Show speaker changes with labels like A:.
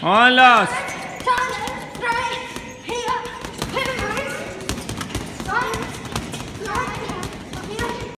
A: ¡Hola!